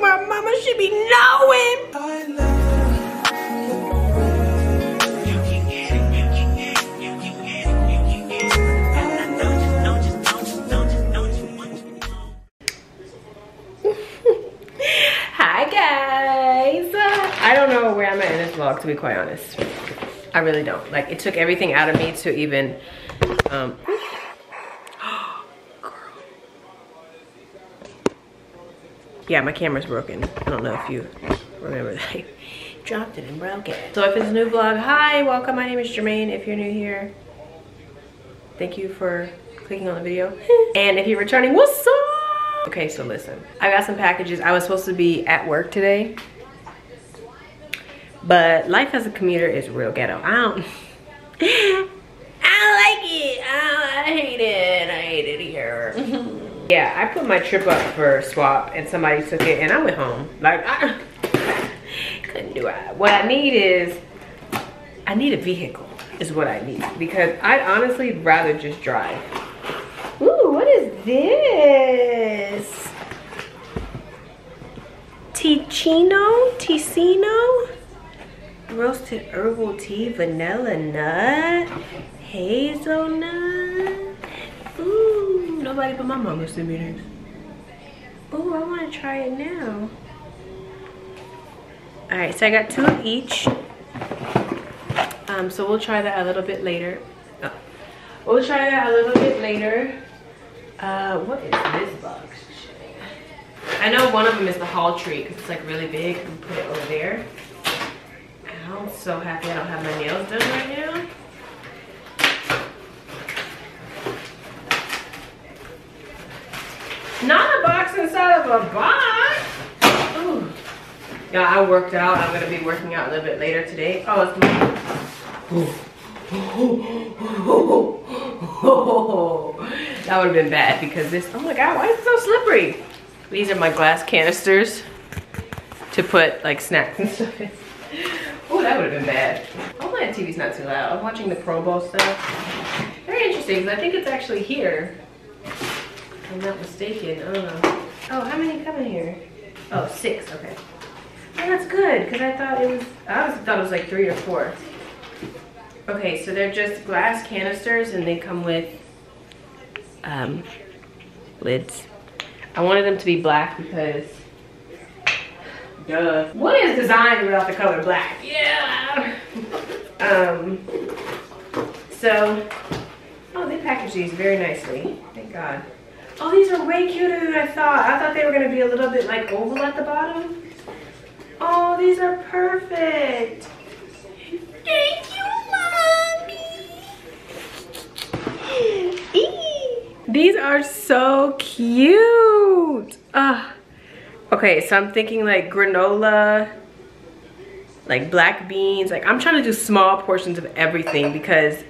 my mama be knowing. Hi guys. I don't know where I'm at in this vlog to be quite honest. I really don't. Like it took everything out of me to even um Yeah, my camera's broken. I don't know if you remember that. I dropped it and broke it. So if it's a new vlog, hi, welcome. My name is Jyrmaine. If you're new here, thank you for clicking on the video. and if you're returning, what's up? Okay, so listen. I got some packages. I was supposed to be at work today. But life as a commuter is real ghetto. I don't I don't like it. I, I hate it. I hate it here. Yeah, I put my trip up for swap and somebody took it and I went home. Like I couldn't do it. What I need is I need a vehicle is what I need because I'd honestly rather just drive. Ooh, what is this? Teeccino? Teeccino? Roasted herbal tea, vanilla nut, hazelnut. Nobody but my mama sent me this. Oh, I want to try it now. All right, so I got two of each. Um, so we'll try that a little bit later. Oh. We'll try that a little bit later. Uh, what is this box? I know one of them is the Hall tree because it's like really big. We put it over there. I'm so happy I don't have my nails done right now. Not a box inside of a box. Ooh. Yeah, I worked out. I'm gonna be working out a little bit later today. Oh, it's my. that would have been bad because this. Oh my god, why is it so slippery? These are my glass canisters to put like snacks and stuff in. Oh, that would have been bad. Hopefully the TV's not too loud. I'm watching the Pro Bowl stuff. Very interesting, because I think it's actually here. I'm not mistaken. I don't know. Oh, how many come in here? Oh, six. Okay. Oh, that's good, because I thought it was, I thought it was like three or four. Okay, so they're just glass canisters, and they come with um, lids. I wanted them to be black because Duh. What is designed without the color black? Yeah. um. So, oh, they package these very nicely. Thank God. Oh, these are way cuter than I thought. I thought they were gonna be a little bit like oval at the bottom. Oh, these are perfect. Thank you, mommy. These are so cute. Ah. Okay, so I'm thinking like granola, like black beans. Like I'm trying to do small portions of everything because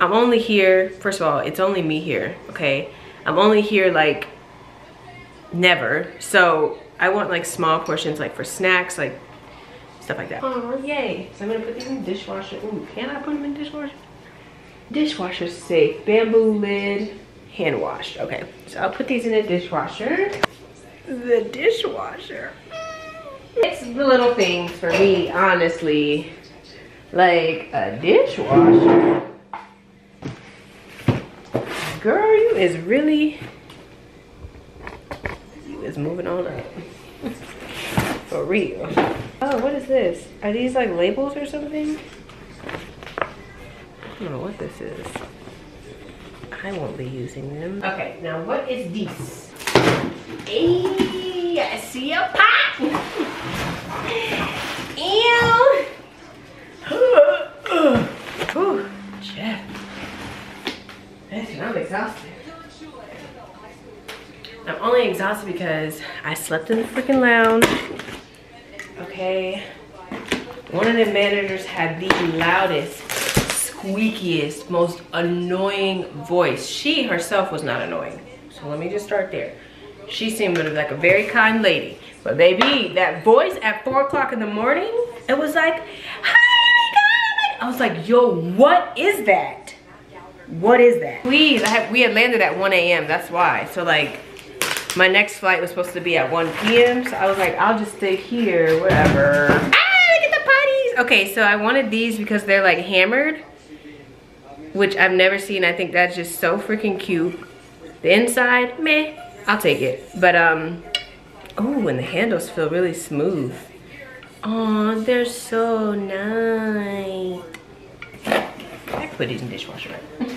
I'm only here, first of all, it's only me here, okay? I'm only here like never. So I want like small portions like for snacks, like stuff like that. Oh, yay. So I'm gonna put these in dishwasher. Ooh, can I put them in dishwasher? Dishwasher safe, bamboo lid, hand washed. Okay, so I'll put these in the dishwasher the dishwasher. It's the little things for me, honestly. Like a dishwasher. Girl, you is really, you is moving on up. for real. Oh, what is this? Are these like labels or something? I don't know what this is. I won't be using them. Okay, now what is this? Hey, I see a pot. Ew. Jeff. Listen, I'm exhausted. I'm only exhausted because I slept in the freaking lounge. Okay. One of the managers had the loudest, squeakiest, most annoying voice. She herself was not annoying. So let me just start there. She seemed like a very kind lady. But baby, that voice at four o'clock in the morning, it was like, hi, I was like, yo, what is that? What is that? Please, I have, we had landed at 1 a.m. That's why. So like, my next flight was supposed to be at 1 p.m. So I was like, I'll just stay here, whatever. Ah, look at the potties. Okay, so I wanted these because they're like hammered, which I've never seen. I think that's just so freaking cute. The inside, meh, I'll take it. But, um, oh, and the handles feel really smooth. Oh, they're so nice. I put these in the dishwasher, right?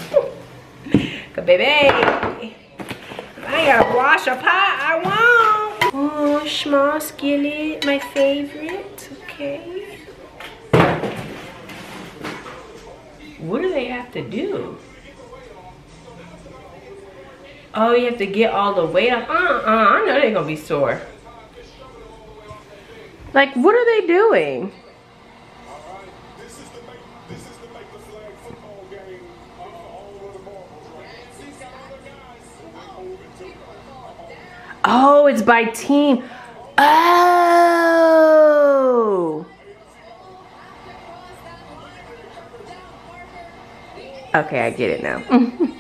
Cause baby, I gotta wash a pot, I won't. Oh, small skillet, my favorite, okay. What do they have to do? Oh, you have to get all the weight off. Uh-uh, I know they're gonna be sore. Like, what are they doing? Oh, it's by team. Oh. Okay, I get it now.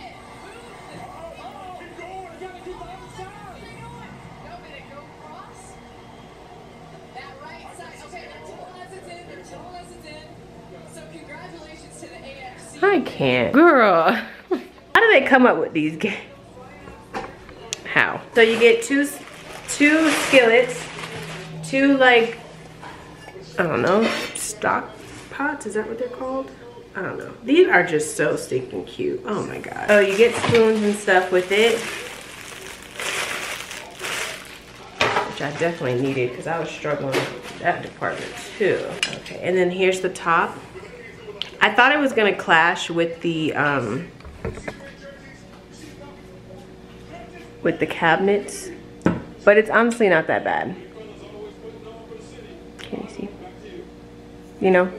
I can't. Girl, how do they come up with these games? How? So you get two, two skillets, two like, I don't know, stock pots, is that what they're called? I don't know. These are just so stinking cute. Oh my god. Oh, you get spoons and stuff with it. Which I definitely needed because I was struggling with that department too. Okay, and then here's the top. I thought it was gonna clash with the um, with the cabinets, but it's honestly not that bad. Can you see? You know,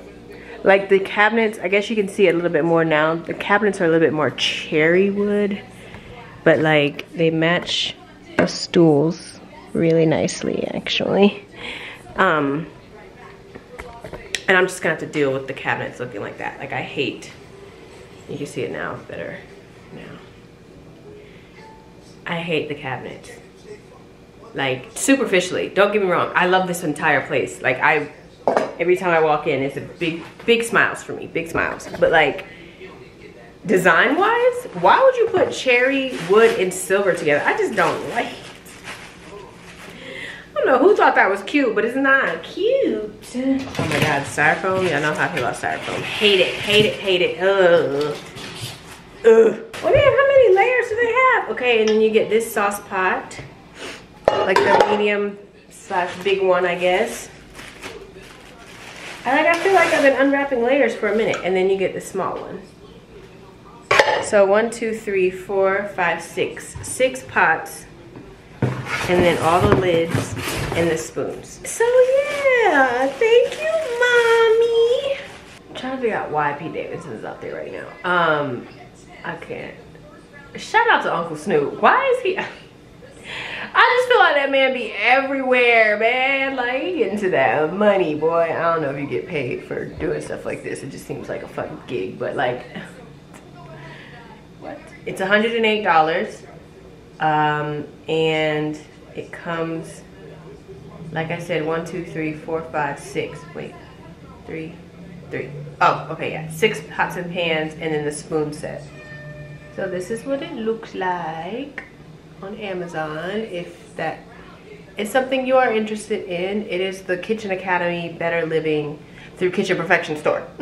like the cabinets, I guess you can see a little bit more now. The cabinets are a little bit more cherry wood, but like they match the stools really nicely actually. Um, and I'm just gonna have to deal with the cabinets looking like that. Like I hate, you can see it now better. I hate the cabinets. Like superficially, don't get me wrong. I love this entire place. Like I, every time I walk in, it's a big, big smiles for me, big smiles. But like, design wise, why would you put cherry, wood, and silver together? I just don't like I don't know who thought that was cute, but it's not cute. Oh my God, styrofoam. Y'all know how I feel about styrofoam. Hate it, hate it, hate it. Ugh. Ugh. Well, damn, Okay, and then you get this sauce pot. Like the medium slash big one, I guess. I like, I feel like I've been unwrapping layers for a minute. And then you get the small one. So one, two, three, four, five, six. Six pots and then all the lids and the spoons. So yeah, thank you, mommy. I'm trying to figure out why Pete Davidson is out there right now. Um, I can't. Shout out to Uncle Snoop. Why is he? I just feel like that man be everywhere, man. Like, he getting to that money, boy. I don't know if you get paid for doing stuff like this. It just seems like a fucking gig, but like, what? It's $108. Um, and it comes, like I said, one, two, three, four, five, six. Wait, three, three. Oh, okay, yeah. Six pots and pans and then the spoon set. So this is what it looks like on Amazon. If that is something you are interested in, it is the Kitchen Academy Better Living Through Kitchen Perfection store.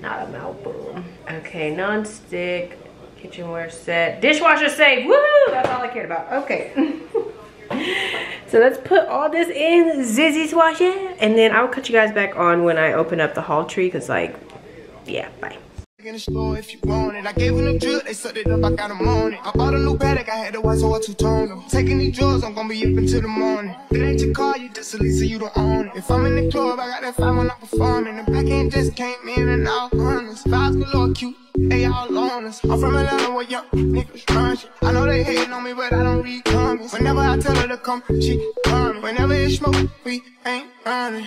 Not a mouth boom. Okay, non-stick kitchenware set, dishwasher safe. Woo! That's all I cared about. Okay. so let's put all this in Zizzy's washer, and then I'll cut you guys back on when I open up the hall tree, because like, yeah, bye. In the store if you want it. I gave them the drill, they set it up, I got them on it. I bought a new paddock, I had to watch so I two-tone them. Taking these drugs, I'm gonna be up until the morning. It ain't your car, you just a so you don't own it. If I'm in the club, I got that five when I'm performing. The back end just came in and out, runners. Vibes galore, cute. Hey, y'all on us. I'm from Atlanta where young niggas run shit. I know they hating on me, but I don't read comments. Whenever I tell her to come, she coming. Whenever it's smoke, we ain't running.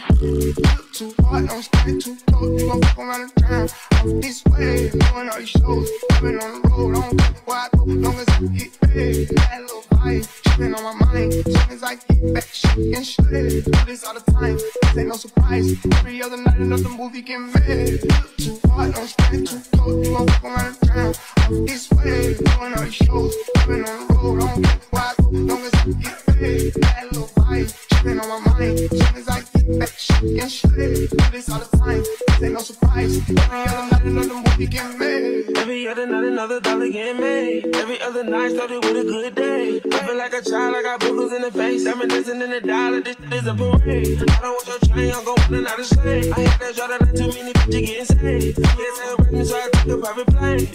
Too hard, don't stay too close. You gon' fuck around the town. I'm this way, doing all these shows. I've been on the road, I don't care where I go. Long as I get paid, that little vibe. Tripping on my mind. Soon as I get back, shit and shit. Do this all the time. This ain't no surprise. Every other night, another movie get made. Too hard, don't stay too close. You gon' fuck around the town. I'm this way, doing all these shows. Been on the road, I don't I go. Long as I get paid, that little vibe. Tripping on my mind. Soon as I get back, shit and shit. Do this all the time. This ain't no surprise. Every other night, another movie get made. Every other night, another dollar getting made. Every other night started with a good day. I feel like a child, I got boogers in the face. Reminiscing in the dollar, this is a parade. I don't want your chain, I'm going and out of slave. I had that shot, not too many bitches getting saved. Yes, I rap me, so I took a private plane.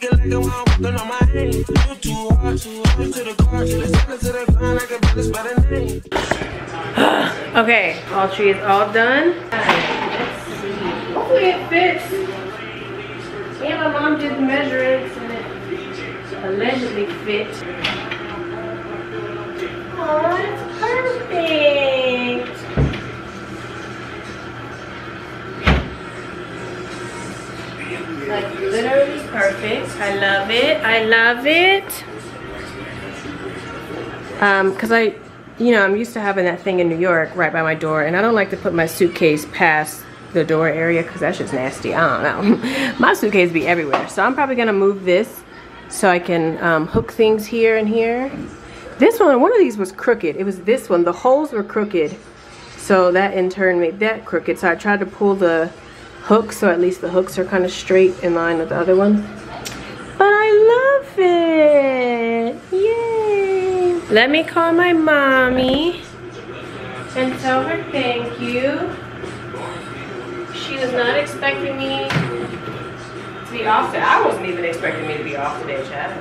Get like I'm walking on my hand. You too hard, too hard to the car. It to the ground like a better spell a name. Okay, all tree is all done. Hopefully it fits. Yeah, my mom did the measurements and it allegedly fit. Like literally perfect. I love it. I love it. Um, cause I, you know, I'm used to having that thing in New York right by my door, and I don't like to put my suitcase past the door area because that's just nasty. I don't know. my suitcase be everywhere, so I'm probably gonna move this so I can um, hook things here and here. This one, one of these was crooked. It was this one. The holes were crooked, so that in turn made that crooked. So I tried to pull the hook so at least the hooks are kind of straight in line with the other one. But I love it. Yay. Let me call my mommy and tell her thank you. She was not expecting me to be off today. I wasn't even expecting me to be off today, Chad.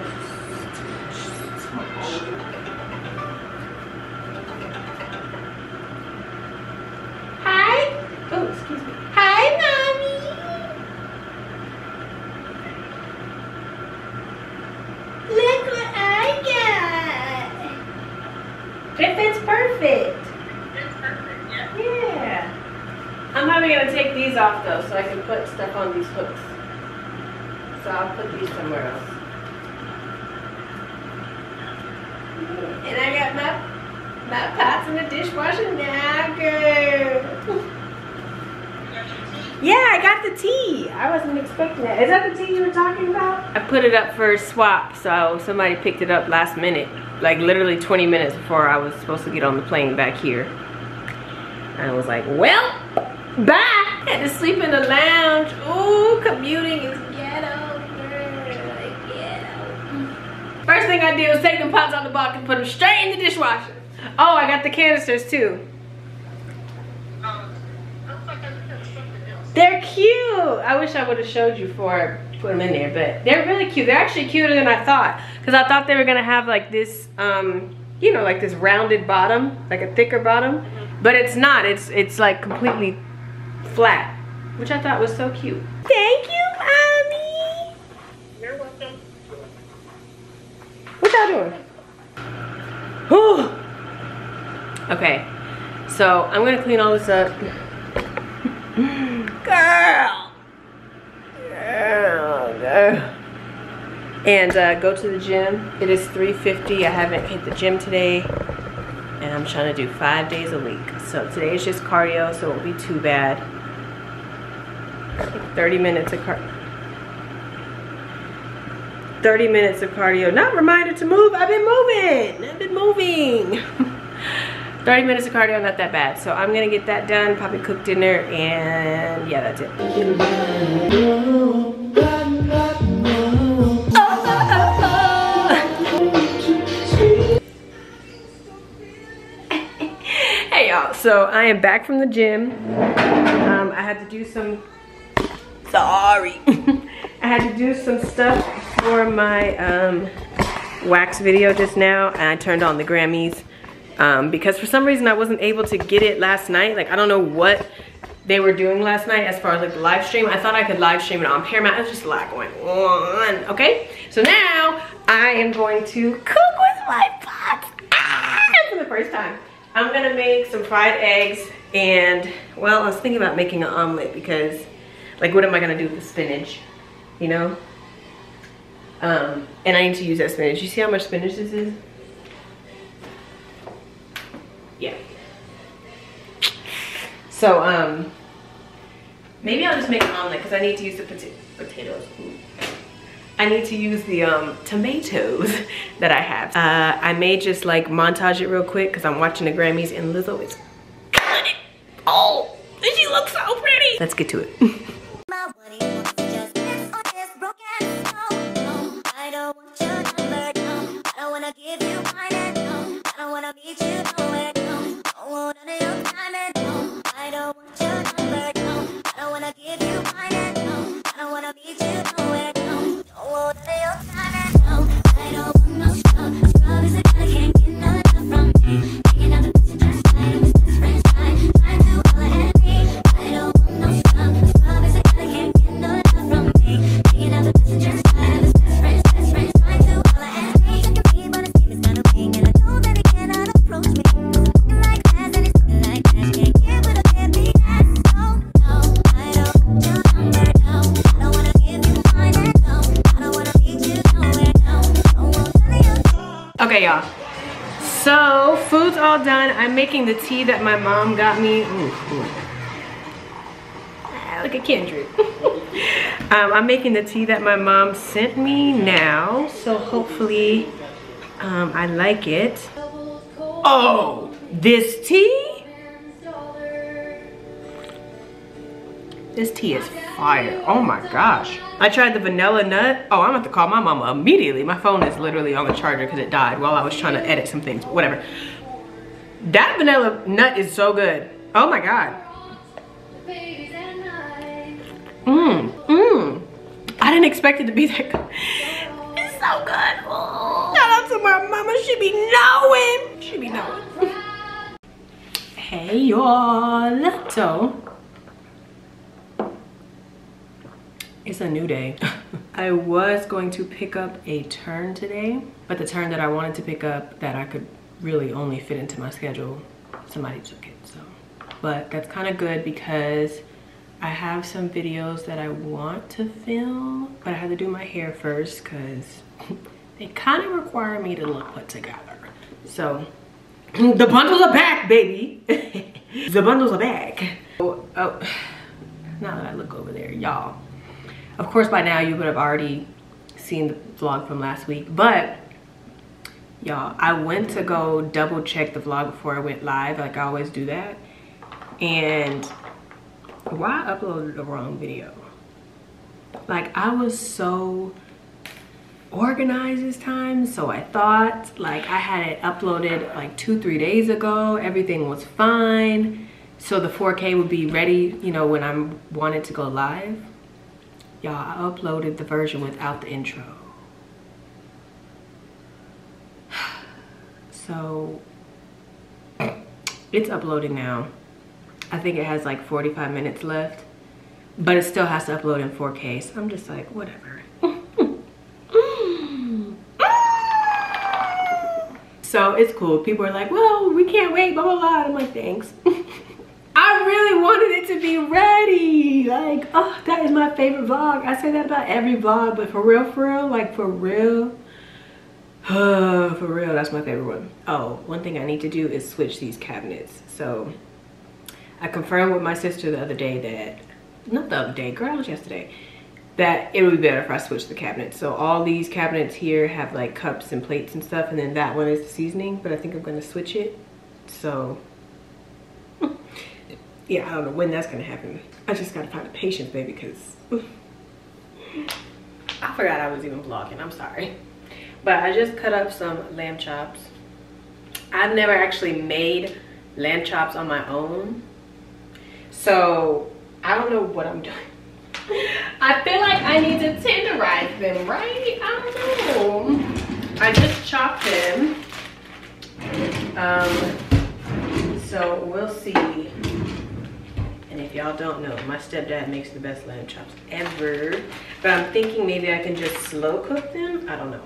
Hi. Oh, excuse me. Hi, mommy. Look what I got. It fits perfect. Yeah. I'm probably gonna take these off though, so I can put stuff on these hooks. So I'll put these somewhere else. And I got my my pots in the dishwasher now, girl. Yeah, I got the tea. I wasn't expecting that. Is that the tea you were talking about? I put it up for a swap, so somebody picked it up last minute. Like literally 20 minutes before I was supposed to get on the plane back here. And I was like, well, bye. Had to sleep in the lounge. Ooh, commuting is ghetto, girl, ghetto. First thing I did was take them pots out the box and put them straight in the dishwasher. Oh, I got the canisters too. They're cute. I wish I would have showed you before I put them in there, but they're really cute. They're actually cuter than I thought. Because I thought they were gonna have like this, um, you know, like this rounded bottom, like a thicker bottom. But it's not, it's, it's like completely flat, which I thought was so cute. Thank you, Mommy. You're welcome. What y'all doing? Whew. Okay, so I'm gonna clean all this up. Girl. Girl, girl. And uh, go to the gym. It is 3.50. I haven't hit the gym today. And I'm trying to do five days a week. So today is just cardio, so it won't be too bad. 30 minutes of cardio. 30 minutes of cardio. Not reminded to move. I've been moving. I've been moving. 30 minutes of cardio, not that bad. So I'm gonna get that done, probably cook dinner, and yeah, that's it. So I am back from the gym. Um, I had to do some, sorry. I had to do some stuff for my um, wax video just now, and I turned on the Grammys um, because for some reason I wasn't able to get it last night. Like I don't know what they were doing last night as far as like the live stream. I thought I could live stream it on Paramount. There's just a lot going on, okay? So now I am going to cook with my pot ah, for the first time. I'm gonna make some fried eggs and, well, I was thinking about making an omelet because, like, what am I gonna do with the spinach, you know? Um, and I need to use that spinach. You see how much spinach this is? Yeah. So, um, maybe I'll just make an omelet because I need to use the pota potatoes. I need to use the um, tomatoes that I have. Uh, I may just like montage it real quick because I'm watching the Grammys and Lizzo is it. Oh, she looks so pretty. Let's get to it. I don't wanna nowhere, no, I don't want no, I don't wanna give you mine and no, I meet you no, don't want none making the tea that my mom got me. Ooh, ooh. Ah, Look at Kendrick. um, I'm making the tea that my mom sent me now. So hopefully um, I like it. Oh, this tea? This tea is fire. Oh my gosh. I tried the vanilla nut. Oh, I'm about to call my mama immediately. My phone is literally on the charger because it died while I was trying to edit some things. Whatever. That vanilla nut is so good. Oh my god. Mmm, mmm. I didn't expect it to be that good. It's so good. Oh. Shout out to my mama. She be knowing. She be knowing. hey y'all. So, it's a new day. I was going to pick up a turn today, but the turn that I wanted to pick up that I could really only fit into my schedule, somebody took it, so. But that's kind of good because I have some videos that I want to film, but I have to do my hair first because they kind of require me to look put together. So, the bundles are back, baby. the bundles are back. Oh, oh, now that I look over there, y'all. Of course, by now you would have already seen the vlog from last week, but y'all, I went to go double check the vlog before I went live, like I always do that. And why I uploaded the wrong video? Like I was so organized this time, so I thought like I had it uploaded like two, three days ago. Everything was fine. So the 4K would be ready, you know, when I wanted to go live. Y'all, I uploaded the version without the intro. So it's uploading now. I think it has like 45 minutes left, but it still has to upload in 4K. So I'm just like, whatever. so it's cool. People are like, well, we can't wait, blah, blah, blah. I'm like, thanks. I really wanted it to be ready. Like, oh, that is my favorite vlog. I say that about every vlog, but for real, for real, like for real, for real, that's my favorite one. Oh, one thing I need to do is switch these cabinets. So I confirmed with my sister the other day that, not the other day, girl, yesterday, that it would be better if I switched the cabinets. So all these cabinets here have like cups and plates and stuff, and then that one is the seasoning, but I think I'm gonna switch it. So yeah, I don't know when that's gonna happen. I just gotta find the patience, baby, because I forgot I was even vlogging, I'm sorry. But I just cut up some lamb chops. I've never actually made lamb chops on my own. So I don't know what I'm doing. I feel like I need to tenderize them, right? I don't know. I just chopped them. Um, so we'll see And if y'all don't know, my stepdad makes the best lamb chops ever. But I'm thinking maybe I can just slow cook them. I don't know.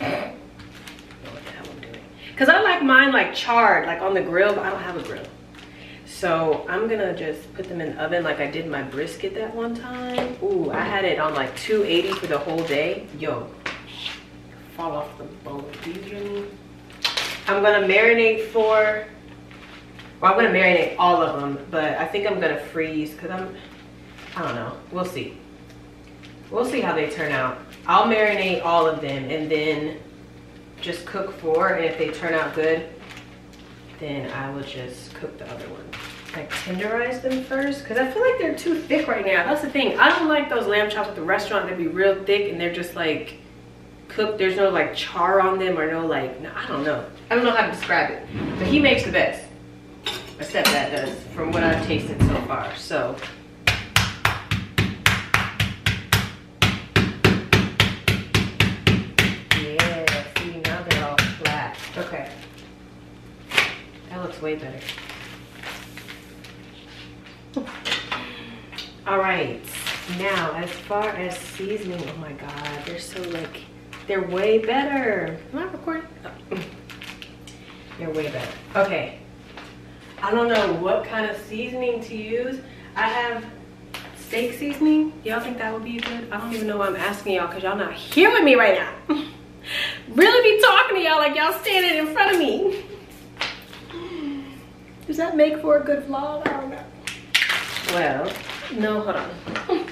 I don't know what the hell I'm doing. Cause I like mine like charred, like on the grill, but I don't have a grill. So I'm gonna just put them in the oven like I did my brisket that one time. Ooh, I had it on like 280 for the whole day. Yo, fall off the bone. Do you? I'm gonna marinate for, well, I'm gonna marinate all of them, but I think I'm gonna freeze because I'm, I don't know. We'll see. We'll see how they turn out. I'll marinate all of them and then just cook four. And if they turn out good, then I will just cook the other one. Like tenderize them first because I feel like they're too thick right now. That's the thing. I don't like those lamb chops at the restaurant. They'd be real thick and they're just like cooked. There's no like char on them or no like, no, I don't know. I don't know how to describe it. But he makes the best. My stepdad does from what I've tasted so far. So yeah, see now they're all flat. Okay. That looks way better. All right, now as far as seasoning, oh my God, they're so like, they're way better. Am I recording? Oh. They're way better. Okay, I don't know what kind of seasoning to use. I have steak seasoning. Y'all think that would be good? I don't even know why I'm asking y'all because y'all not here with me right now. really be talking to y'all like y'all standing in front of me. Does that make for a good vlog? I don't know. Well, no, hold on.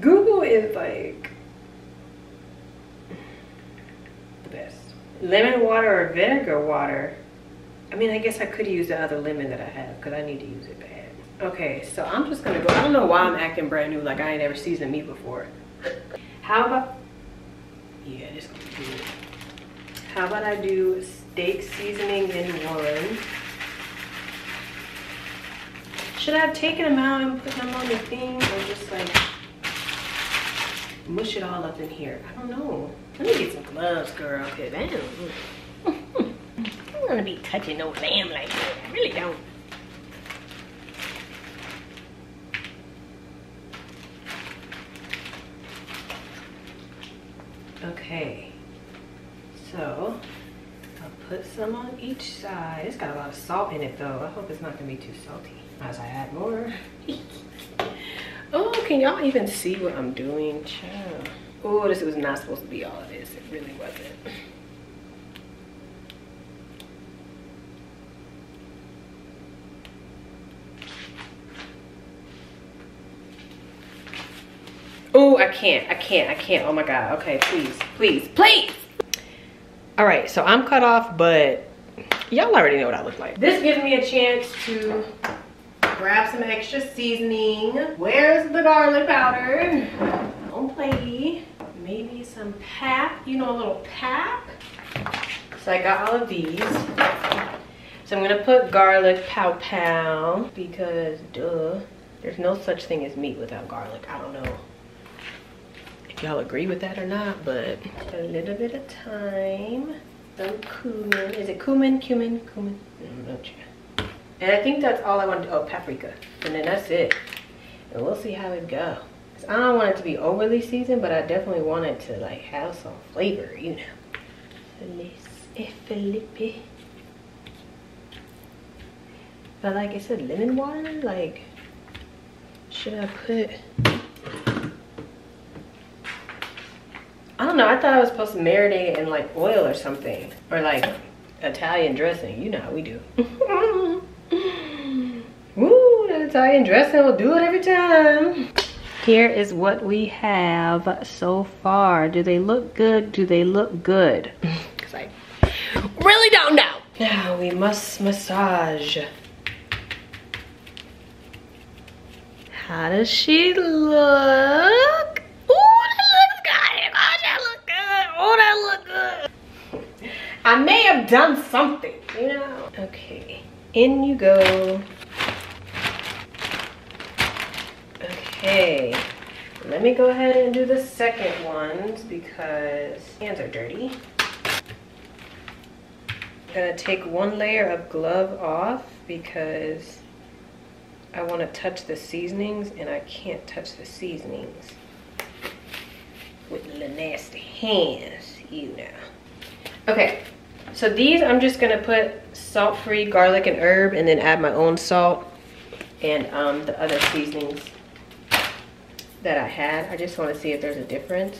Google is like the best. Lemon water or vinegar water. I mean, I guess I could use the other lemon that I have because I need to use it bad. Okay, so I'm just gonna go. I don't know why I'm acting brand new like I ain't ever seasoned meat before. How about, yeah, this gonna be good. How about I do steak seasoning in one? Should I have taken them out and put them on the thing or just like mush it all up in here? I don't know. Let me get some gloves, girl, because I don't, I don't want to be touching no lamb like that. I really don't. Okay, so put some on each side. It's got a lot of salt in it though. I hope it's not gonna be too salty as I add more. oh, can y'all even see what I'm doing? Oh, this was not supposed to be all of this. It really wasn't. Oh, I can't, I can't, I can't. Oh my God. Okay, please, please, please. All right, so I'm cut off, but y'all already know what I look like. This gives me a chance to grab some extra seasoning. Where's the garlic powder? Don't play. Maybe some pap, you know, a little pap. So I got all of these. So I'm gonna put garlic pow pow because duh, there's no such thing as meat without garlic. I don't know y'all agree with that or not, but a little bit of thyme. Some cumin. Is it cumin? Cumin? Cumin? And I think that's all I want to do. Oh, paprika. And then that's it. And we'll see how it goes. I don't want it to be overly seasoned, but I definitely want it to like have some flavor, you know. Felice Felipe. But like it said lemon water, like should I put I don't know, I thought I was supposed to marinate it in like oil or something. Or like Italian dressing. You know how we do. Woo, that Italian dressing will do it every time. Here is what we have so far. Do they look good? Do they look good? Because I really don't know. Now we must massage. How does she look? Ooh, that looks good. Oh, that look good. Oh, that look good. I may have done something, you know? Okay, in you go. Okay, let me go ahead and do the second ones because hands are dirty. I'm gonna take one layer of glove off because I want to touch the seasonings and I can't touch the seasonings with the nasty hands, you know. Okay, so these I'm just gonna put salt-free garlic and herb and then add my own salt and um, the other seasonings that I had. I just wanna see if there's a difference.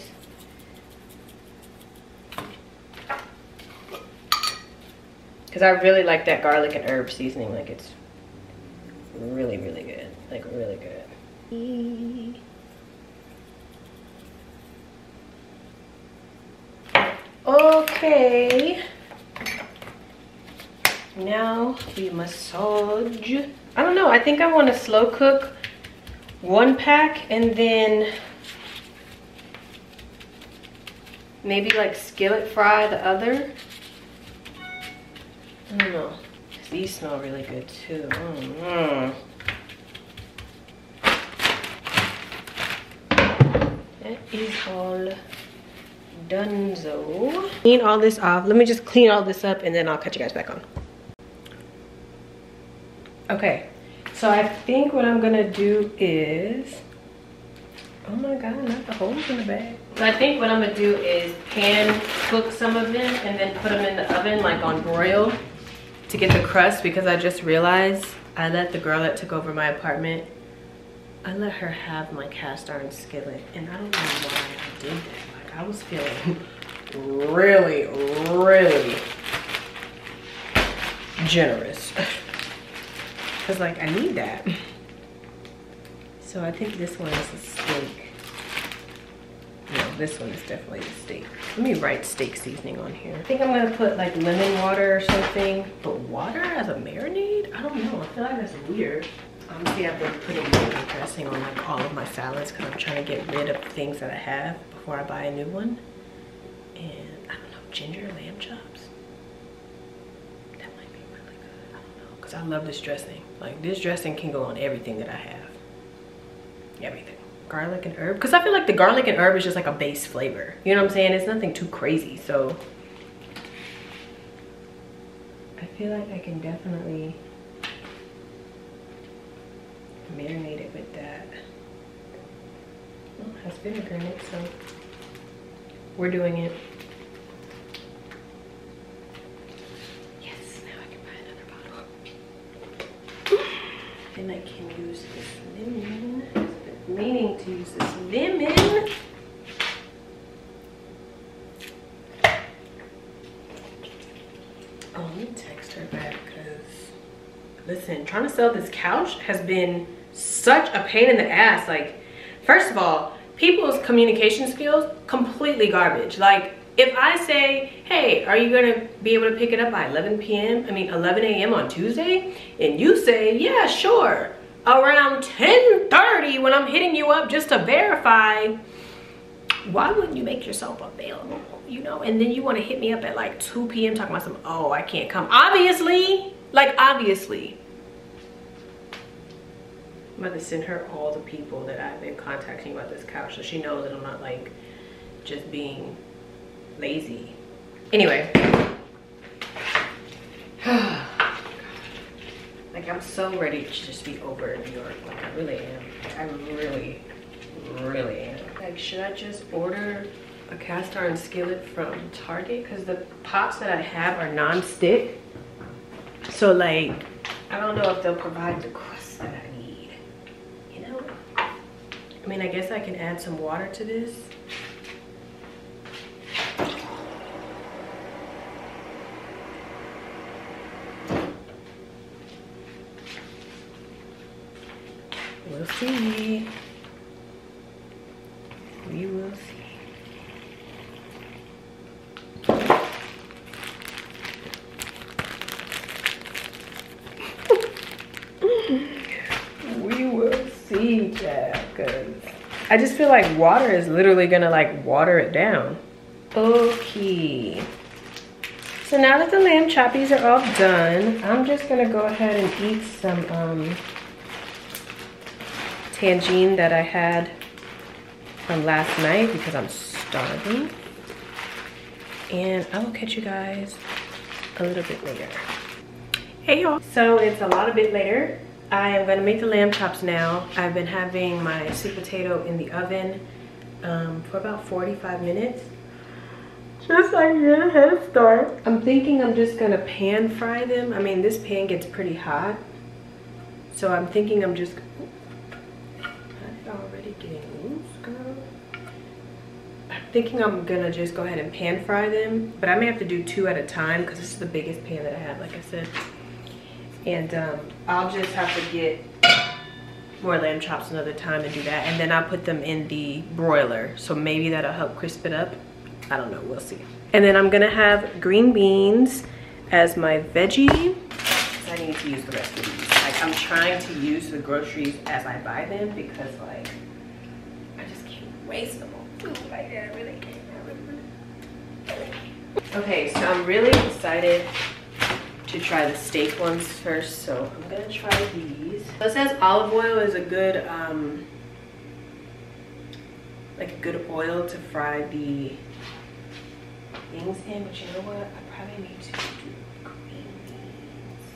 Cause I really like that garlic and herb seasoning. Like it's really, really good. Like really good. Okay. Now we massage. I don't know. I think I want to slow cook one pack and then maybe like skillet fry the other. I don't know. These smell really good too. Mm -hmm. That is all donezo. Clean all this off. Let me just clean all this up and then I'll cut you guys back on. Okay, so I think what I'm gonna do is, oh my God, not the holes in the bag. So I think what I'm gonna do is pan cook some of them and then put them in the oven like on broil to get the crust because I just realized I let the girl that took over my apartment, I let her have my cast iron skillet and I don't know why I did that. I was feeling really, really generous. Cause like I need that. So I think this one is a steak. No, this one is definitely a steak. Let me write steak seasoning on here. I think I'm gonna put like lemon water or something. But water as a marinade? I don't know, I feel like that's weird. Honestly, I've been putting dressing on like all of my salads because I'm trying to get rid of things that I have before I buy a new one. And I don't know, ginger lamb chops. That might be really good, I don't know. Cause I love this dressing. Like this dressing can go on everything that I have. Everything. Garlic and herb. Because I feel like the garlic and herb is just like a base flavor. You know what I'm saying? It's nothing too crazy. So I feel like I can definitely marinate it with that. Has vinegar in it, so we're doing it. Yes. Then I can use this lemon. I've been meaning to use this lemon. Oh, let me text her back because, listen, trying to sell this couch has been such a pain in the ass. Like, first of all, people's communication skills, completely garbage. Like, if I say, hey, are you gonna be able to pick it up by 11 p.m., I mean 11 a.m. on Tuesday? And you say, yeah, sure. Around 10.30 when I'm hitting you up just to verify, why wouldn't you make yourself available? You know, and then you wanna hit me up at like 2 p.m. talking about some, oh, I can't come. Obviously, like obviously. I'm to send her all the people that I've been contacting about this couch so she knows that I'm not like just being lazy. Anyway. like I'm so ready to just be over in New York. Like I really am. I really, really am. Like should I just order a cast iron skillet from Target? Because the pots that I have are non-stick. So like, I don't know if they'll provide the crust that I need. You know? I mean, I guess I can add some water to this. We'll see. We will see. we will see, Jack. I just feel like water is literally gonna like water it down. Okay. So now that the lamb choppies are all done, I'm just gonna go ahead and eat some um, tangine that I had from last night because I'm starving. And I will catch you guys a little bit later. Hey y'all. So it's a lot of bit later. I am gonna make the lamb chops now. I've been having my sweet potato in the oven um, for about 45 minutes. Just like your head start. I'm thinking I'm just gonna pan fry them. I mean, this pan gets pretty hot. So I'm thinking I'm just, already getting loose, girl. I'm thinking I'm gonna just go ahead and pan fry them, but I may have to do two at a time because this is the biggest pan that I have, like I said and um, I'll just have to get more lamb chops another time and do that. And then I'll put them in the broiler. So maybe that'll help crisp it up. I don't know. We'll see. And then I'm gonna have green beans as my veggie. I need to use the rest of these. Like I'm trying to use the groceries as I buy them because like I just can't waste them all. Like I really can't. Okay so I'm really excited to try the steak ones first. So I'm gonna try these. So it says olive oil is a good, um, like a good oil to fry the things in. But you know what? I probably need to do green beans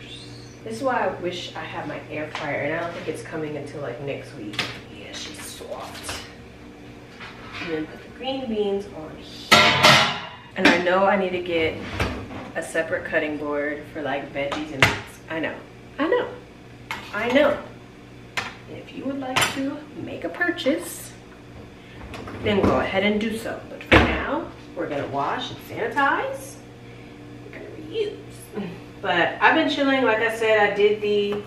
first. This is why I wish I had my air fryer, and I don't think it's coming until like next week. Yeah, she's soft. And then put the green beans on here. And I know I need to get a separate cutting board for like veggies and meats. I know, I know, I know. If you would like to make a purchase, then go ahead and do so. But for now, we're gonna wash and sanitize. We're gonna reuse. But I've been chilling, like I said, I did the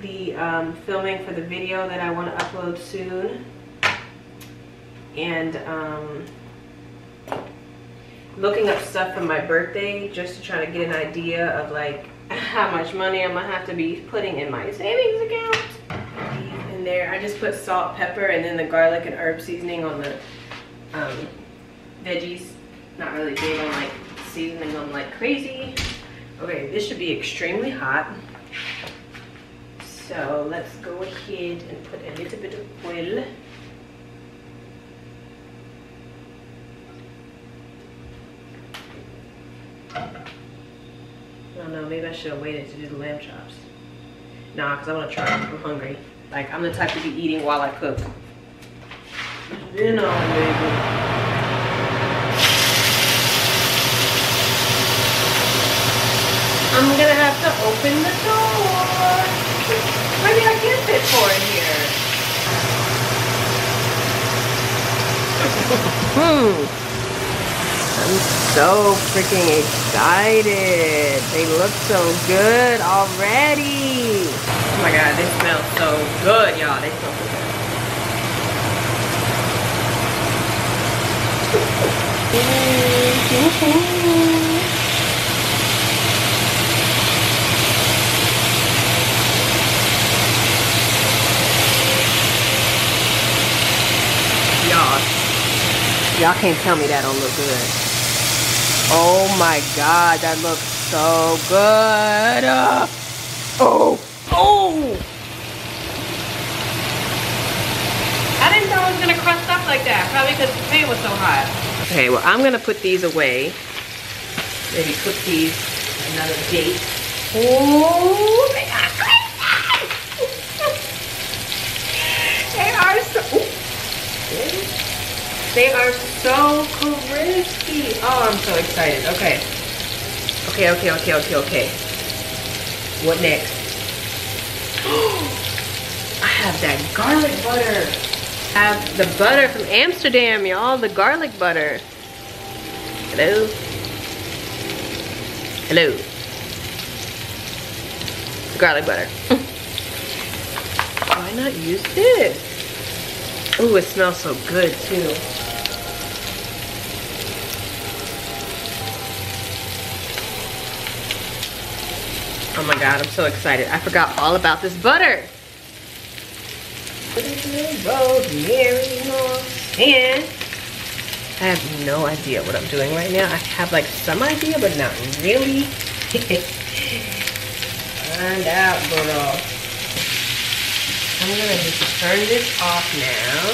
the um, filming for the video that I want to upload soon. And um, looking up stuff for my birthday just to try to get an idea of like how much money I'm gonna have to be putting in my savings account. In there, I just put salt, pepper, and then the garlic and herb seasoning on the um, veggies. Not really big on like seasoning them like crazy. Okay, this should be extremely hot. So let's go ahead and put a little bit of oil. I don't know, maybe I should have waited to do the lamb chops. Nah, because I want to try I'm hungry. Like, I'm the type to be eating while I cook. You know, baby. I'm gonna have to open the door. Maybe I can fit four in here. hmm. I'm so freaking excited. They look so good already. Oh my God, they smell so good, y'all. They smell so good. Y'all can't tell me that don't look good. Oh my god, that looks so good. Uh, oh, oh. I didn't know it was gonna crust up like that. Probably because the pan was so hot. Okay, well I'm gonna put these away. Maybe cook these another date. Oh, they are crazy. they are so. Ooh. They are so crispy. Oh, I'm so excited. Okay. Okay, okay, okay, okay, okay. What next? I have that garlic butter. I have the butter from Amsterdam, y'all. The garlic butter. Hello? Hello? Garlic butter. Why not use this? Ooh, it smells so good too. Oh my god, I'm so excited. I forgot all about this butter. And I have no idea what I'm doing right now. I have like some idea, but not really. Find out, girl. I'm gonna just turn this off now.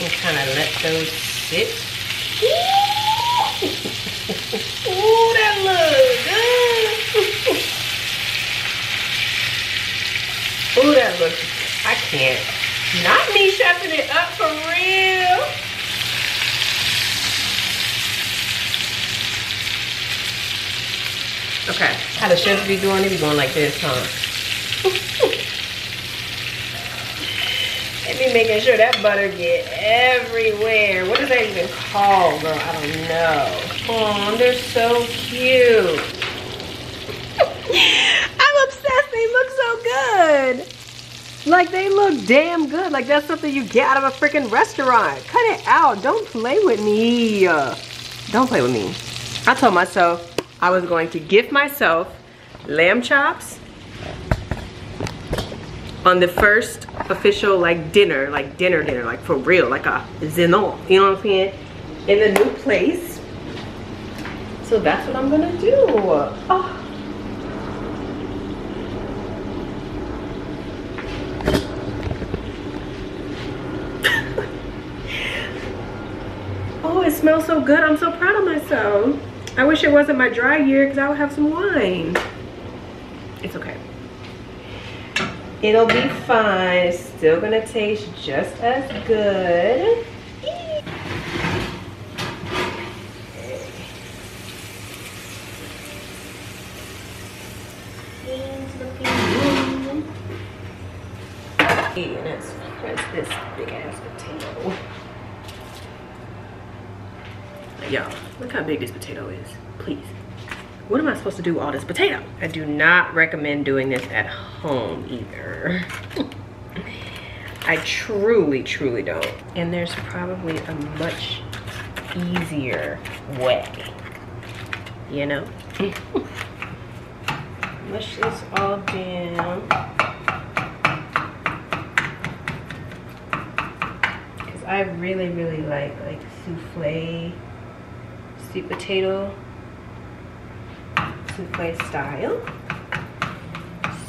And kind of let those sit. Ooh, that looks good. Ooh, that looks, I can't. Not me chefing it up for real. Okay, how the chefs be doing it, be going like this, huh? They be making sure that butter get everywhere. What is that even called, girl? I don't know. Oh, they're so cute. I'm obsessed. They look so good. Like they look damn good. Like that's something you get out of a freaking restaurant. Cut it out. Don't play with me. Don't play with me. I told myself I was going to gift myself lamb chops on the first official like dinner, like dinner dinner, like for real, like a zenon, you know what I'm saying? In the new place. So that's what I'm gonna do. Oh. oh, it smells so good. I'm so proud of myself. I wish it wasn't my dry year because I would have some wine. It's okay. It'll be fine. It's still gonna taste just as good. And this big ass potato. Y'all, look how big this. Please. What am I supposed to do with all this potato? I do not recommend doing this at home either. I truly, truly don't. And there's probably a much easier way, you know? Mush this all down. Cause I really, really like like souffle sweet potato souffle style.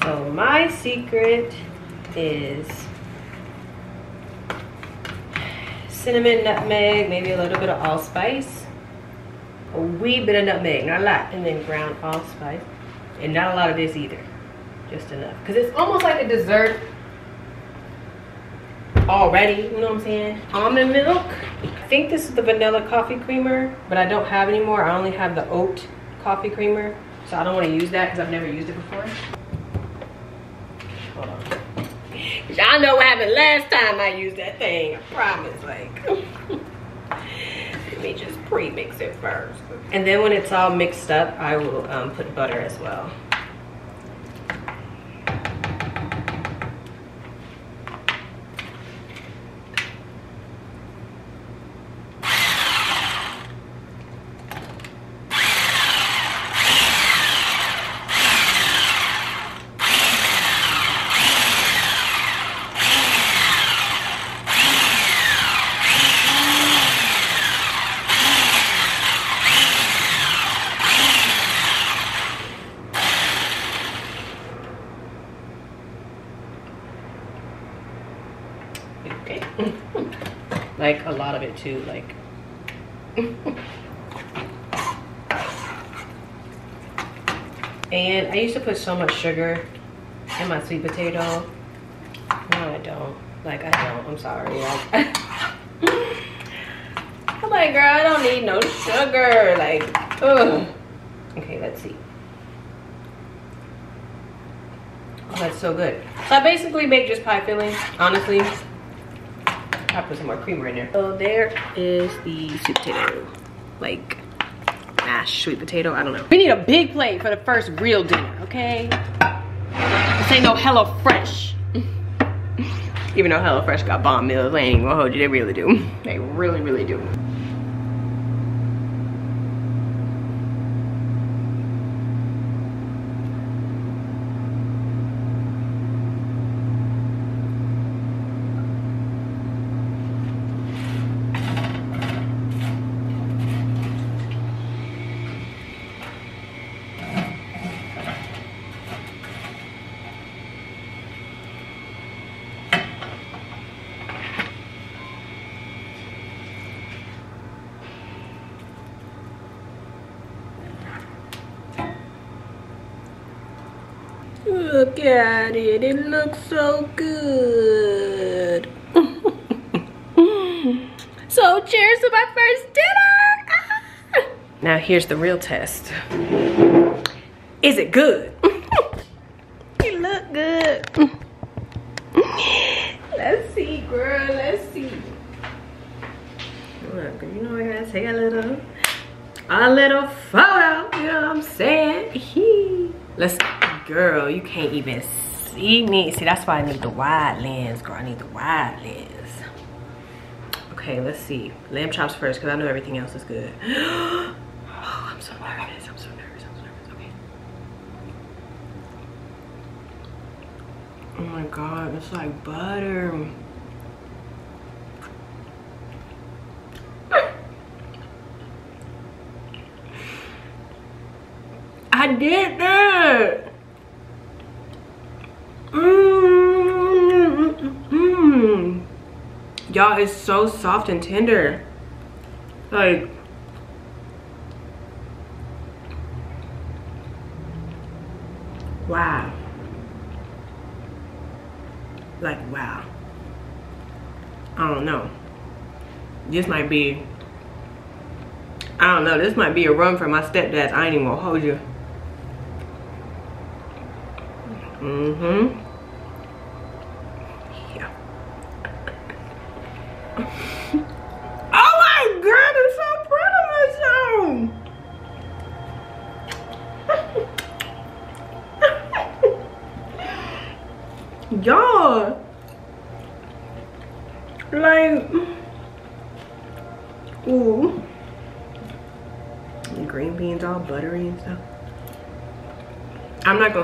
So my secret is cinnamon, nutmeg, maybe a little bit of allspice, a wee bit of nutmeg, not a lot, and then ground allspice. And not a lot of this either, just enough. Because it's almost like a dessert already, you know what I'm saying? Almond milk. I think this is the vanilla coffee creamer, but I don't have anymore. I only have the oat coffee creamer. So I don't want to use that because I've never used it before. Hold on. Y'all know what happened last time I used that thing. I promise, like. Let me just pre-mix it first. And then when it's all mixed up, I will um, put butter as well. Okay. Of it too, like. and I used to put so much sugar in my sweet potato. No, I don't. Like, I don't. I'm sorry. Like, I'm like, girl, I don't need no sugar. Like, ugh. Okay, let's see. Oh, that's so good. So I basically make just pie filling, honestly. I put some more creamer in there. So there is the sweet potato, like mashed sweet potato. I don't know. We need a big plate for the first real dinner, okay? This ain't no Hello Fresh. Even though Hello Fresh got bomb meals, I ain't gonna hold you. They really do. They really, really do. Look at it. It looks so good. so cheers to my first dinner. Now here's the real test. Is it good? it look good. Let's see, girl. Let's see. Look, you know I gotta take a little, a little photo. You know what I'm saying? Let's, girl, you can't even see me. See, that's why I need the wide lens, girl. I need the wide lens. Okay, let's see. Lamb chops first, because I know everything else is good. oh, I'm so nervous. I'm so nervous. I'm so nervous. Okay. Oh my god, it's like butter. I did that. Mmm. Y'all, it's so soft and tender. Like, wow. Like, wow. I don't know. This might be, I don't know, this might be a run for my stepdads. I ain't even gonna hold you. Mm-hmm.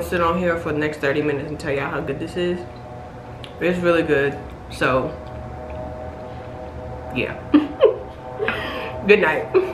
Gonna sit on here for the next 30 minutes and tell y'all how good this is. It's really good. So, yeah. good night.